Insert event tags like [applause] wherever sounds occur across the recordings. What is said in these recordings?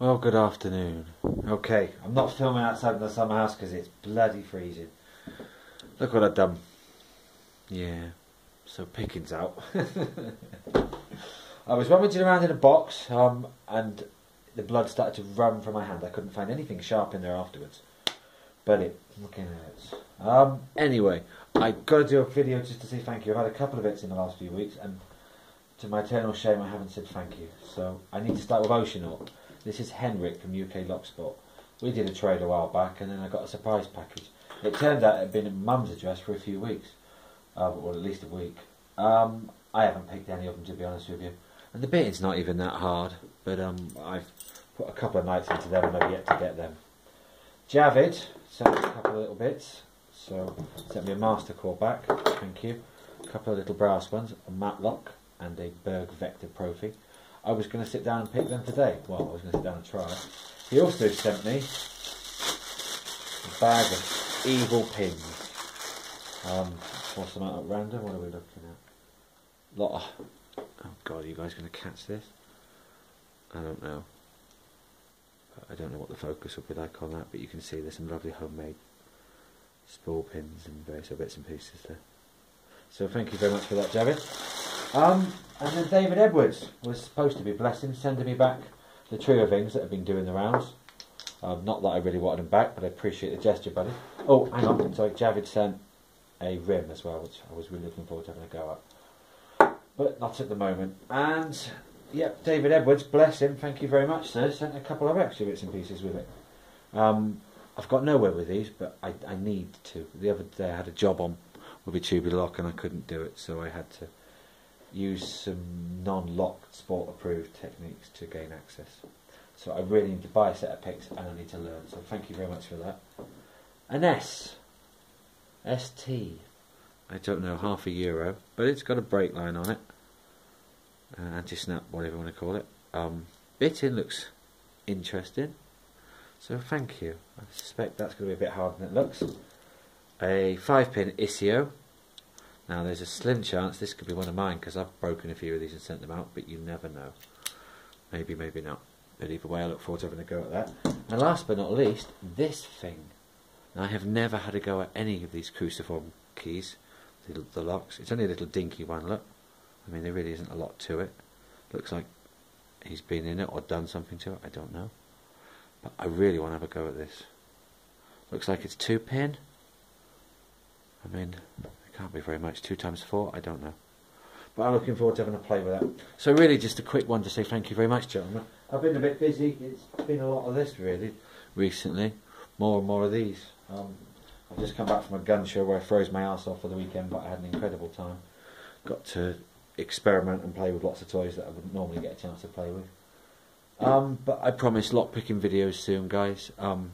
Well, good afternoon. Okay, I'm not filming outside in the summer house because it's bloody freezing. Look what I've done. Yeah, so pickings out. [laughs] I was rummaging around in a box, um, and the blood started to run from my hand. I couldn't find anything sharp in there afterwards. But it looking at it. Um, anyway, I got to do a video just to say thank you. I've had a couple of bits in the last few weeks, and to my eternal shame, I haven't said thank you. So I need to start with Oceanaut. This is Henrik from UK Lock Sport. We did a trade a while back, and then I got a surprise package. It turned out it had been at Mum's address for a few weeks, uh, or at least a week. Um, I haven't picked any of them to be honest with you, and the bitting's not even that hard. But um, I've put a couple of nights into them, and I've yet to get them. Javid sent a couple of little bits, so sent me a master core back. Thank you. A couple of little brass ones, a Matlock and a Berg Vector Profi. I was going to sit down and pick them today. Well, I was going to sit down and try. He also sent me a bag of evil pins. Um, what's them at random? What are we looking at? Lot of, oh god, are you guys going to catch this? I don't know. I don't know what the focus will be like on that, but you can see there's some lovely homemade spool pins and various other bits and pieces there. So thank you very much for that, Javid. Um, and then David Edwards was supposed to be blessing, sending me back the trio things that have been doing the rounds. Um, not that I really wanted them back, but I appreciate the gesture, buddy. Oh, hang on. Sorry, Javid sent a rim as well, which I was really looking forward to having a go at. But not at the moment. And, yep, David Edwards, bless him, thank you very much, sir. Sent a couple of extra bits and pieces with it. Um, I've got nowhere with these, but I, I need to. The other day I had a job on with a tubular lock and I couldn't do it, so I had to use some non-locked sport approved techniques to gain access. So I really need to buy a set of picks and I need to learn. So thank you very much for that. An S. ST. I don't know, half a euro, but it's got a break line on it. Uh, anti-snap, whatever you want to call it. Um, bitting looks interesting. So thank you. I suspect that's going to be a bit harder than it looks. A 5 pin Iseo now there's a slim chance this could be one of mine because I've broken a few of these and sent them out, but you never know. Maybe, maybe not. But either way, I look forward to having a go at that. And last but not least, this thing. Now, I have never had a go at any of these cruciform keys, the, the locks. It's only a little dinky one, look. I mean, there really isn't a lot to it. Looks like he's been in it or done something to it, I don't know. But I really want to have a go at this. Looks like it's two pin. I mean, can't be very much. Two times four, I don't know. But I'm looking forward to having a play with that. So really just a quick one to say thank you very much, gentlemen. I've been a bit busy. It's been a lot of this, really, recently. More and more of these. Um, I've just come back from a gun show where I froze my ass off for the weekend, but I had an incredible time. Got to experiment and play with lots of toys that I wouldn't normally get a chance to play with. Um, but I promise lock picking videos soon, guys. Um,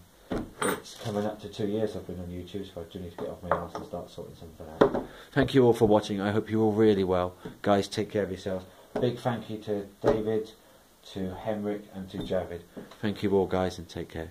it's coming up to two years I've been on YouTube, so I do need to get off my ass and start sorting something out. Thank you all for watching. I hope you're all really well. Guys, take care of yourselves. Big thank you to David, to Henrik, and to Javid. Thank you all, guys, and take care.